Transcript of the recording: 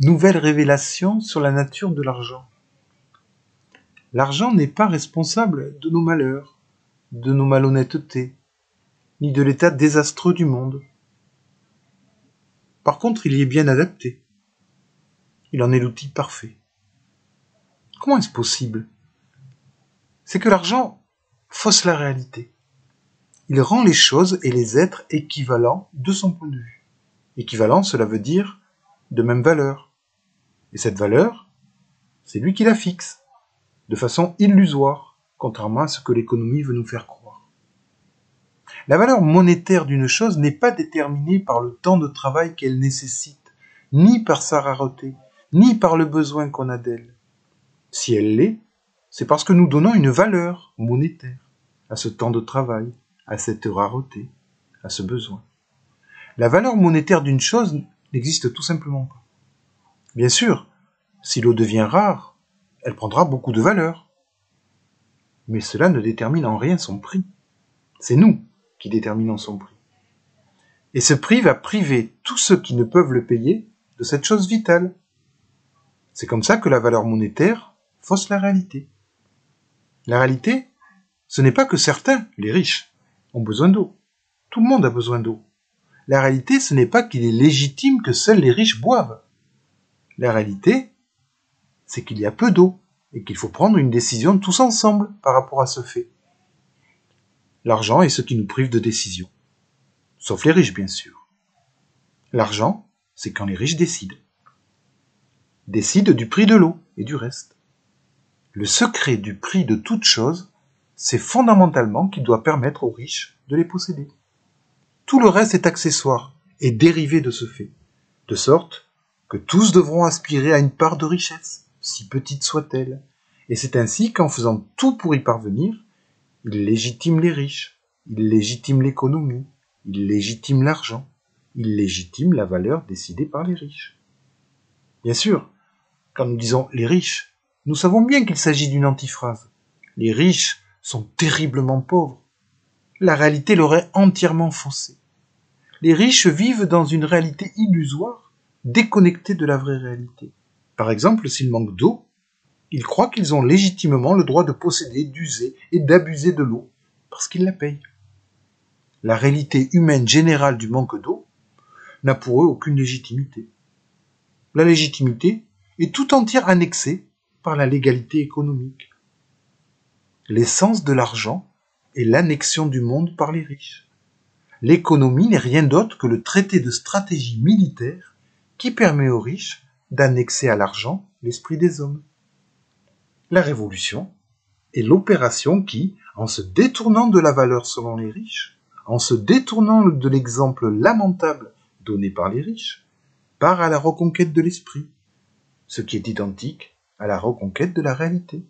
Nouvelle révélation sur la nature de l'argent. L'argent n'est pas responsable de nos malheurs, de nos malhonnêtetés, ni de l'état désastreux du monde. Par contre, il y est bien adapté. Il en est l'outil parfait. Comment est-ce possible? C'est que l'argent fausse la réalité. Il rend les choses et les êtres équivalents de son point de vue. Équivalent, cela veut dire de même valeur. Et cette valeur, c'est lui qui la fixe, de façon illusoire, contrairement à ce que l'économie veut nous faire croire. La valeur monétaire d'une chose n'est pas déterminée par le temps de travail qu'elle nécessite, ni par sa rareté, ni par le besoin qu'on a d'elle. Si elle l'est, c'est parce que nous donnons une valeur monétaire à ce temps de travail, à cette rareté, à ce besoin. La valeur monétaire d'une chose n'existe tout simplement pas. Bien sûr, si l'eau devient rare, elle prendra beaucoup de valeur. Mais cela ne détermine en rien son prix. C'est nous qui déterminons son prix. Et ce prix va priver tous ceux qui ne peuvent le payer de cette chose vitale. C'est comme ça que la valeur monétaire fausse la réalité. La réalité, ce n'est pas que certains, les riches, ont besoin d'eau. Tout le monde a besoin d'eau. La réalité, ce n'est pas qu'il est légitime que seuls les riches boivent. La réalité, c'est qu'il y a peu d'eau et qu'il faut prendre une décision tous ensemble par rapport à ce fait. L'argent est ce qui nous prive de décision. Sauf les riches, bien sûr. L'argent, c'est quand les riches décident. Décident du prix de l'eau et du reste. Le secret du prix de toute chose, c'est fondamentalement qu'il doit permettre aux riches de les posséder. Tout le reste est accessoire et dérivé de ce fait, de sorte que tous devront aspirer à une part de richesse, si petite soit-elle. Et c'est ainsi qu'en faisant tout pour y parvenir, il légitime les riches, il légitime l'économie, il légitime l'argent, il légitime la valeur décidée par les riches. Bien sûr, quand nous disons les riches, nous savons bien qu'il s'agit d'une antiphrase. Les riches sont terriblement pauvres. La réalité l'aurait entièrement faussé. Les riches vivent dans une réalité illusoire déconnectés de la vraie réalité. Par exemple, s'ils manquent d'eau, ils croient qu'ils ont légitimement le droit de posséder, d'user et d'abuser de l'eau, parce qu'ils la payent. La réalité humaine générale du manque d'eau n'a pour eux aucune légitimité. La légitimité est tout entière annexée par la légalité économique. L'essence de l'argent est l'annexion du monde par les riches. L'économie n'est rien d'autre que le traité de stratégie militaire qui permet aux riches d'annexer à l'argent l'esprit des hommes. La révolution est l'opération qui, en se détournant de la valeur selon les riches, en se détournant de l'exemple lamentable donné par les riches, part à la reconquête de l'esprit, ce qui est identique à la reconquête de la réalité.